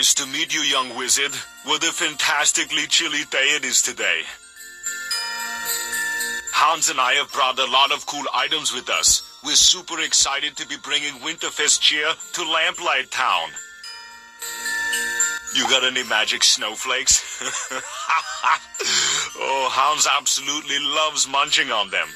Nice to meet you, young wizard. What a fantastically chilly day it is today. Hans and I have brought a lot of cool items with us. We're super excited to be bringing Winterfest cheer to Lamplight Town. You got any magic snowflakes? oh, Hans absolutely loves munching on them.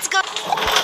Let's go.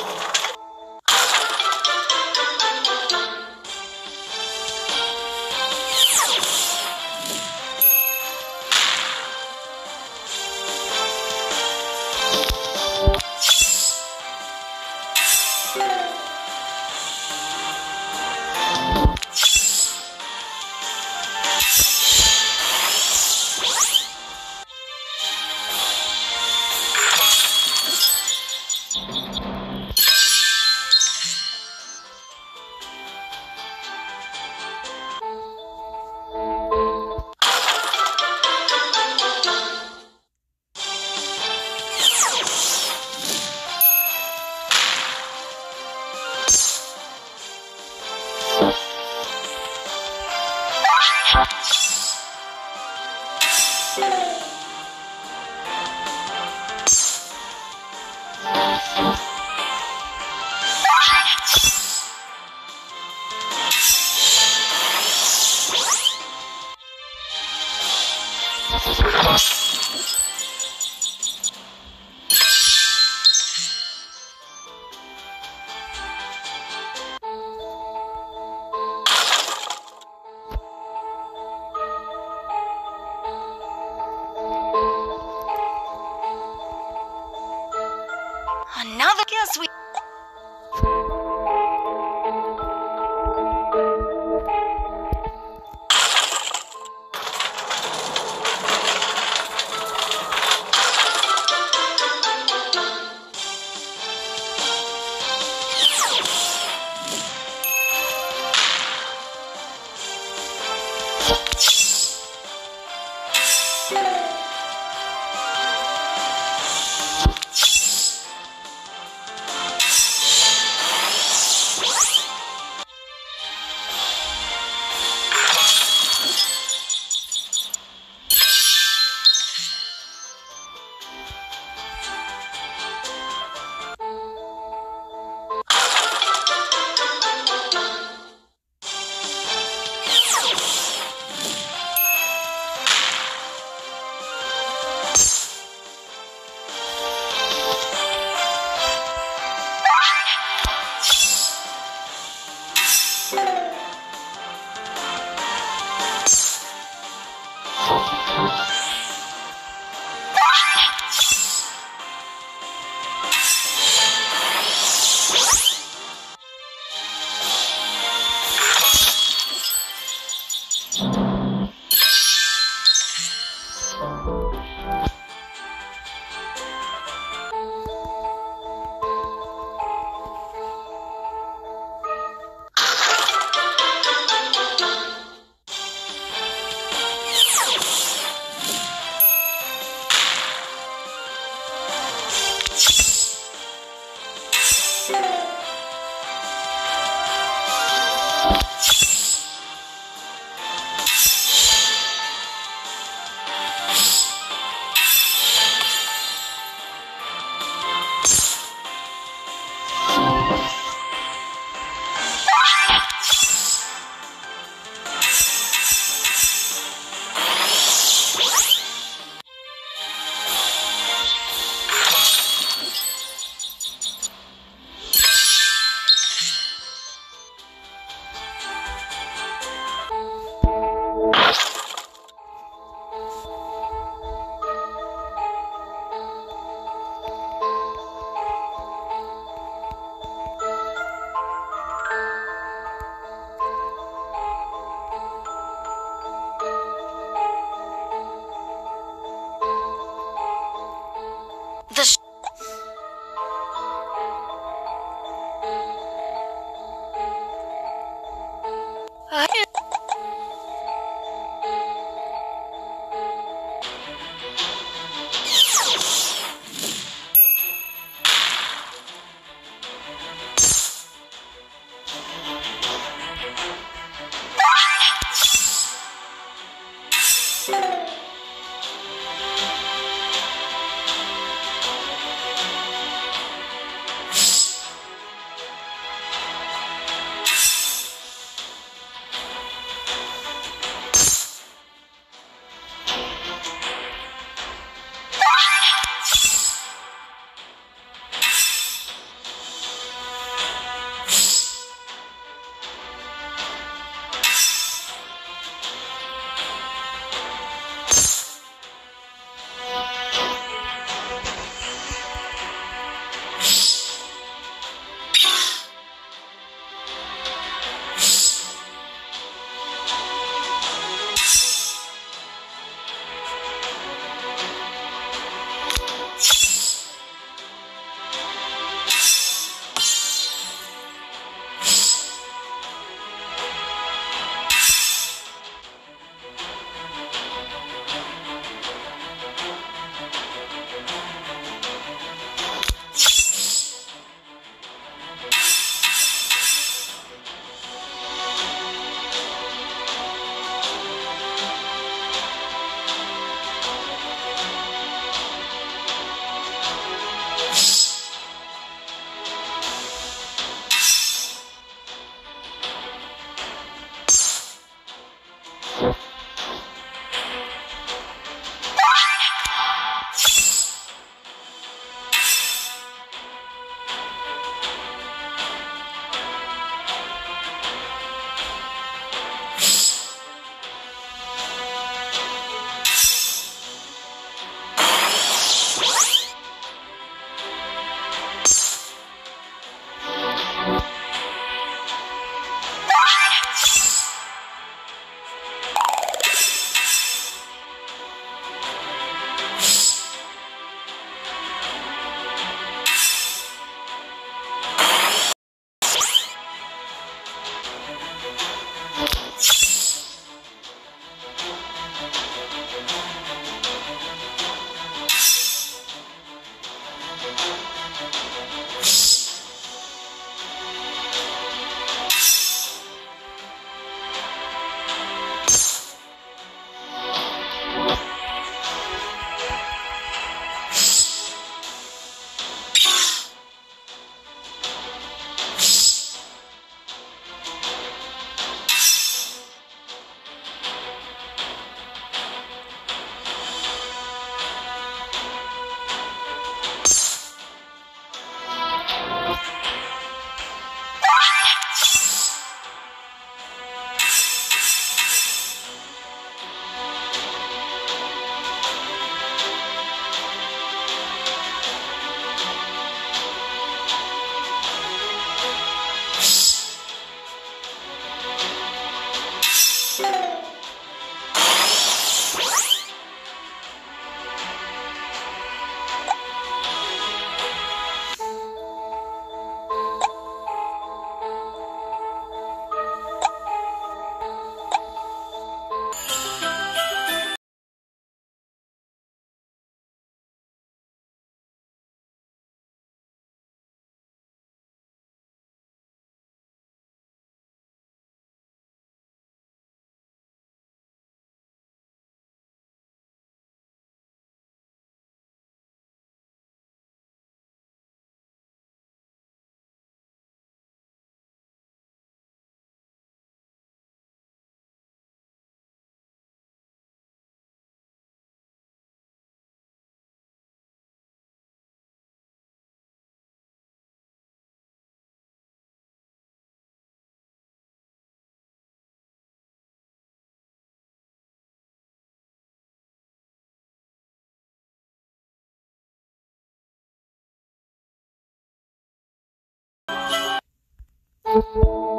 The shop.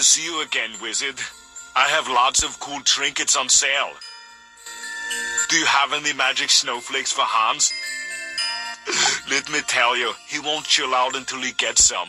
To see you again, wizard. I have lots of cool trinkets on sale. Do you have any magic snowflakes for Hans? Let me tell you, he won't chill out until he gets some.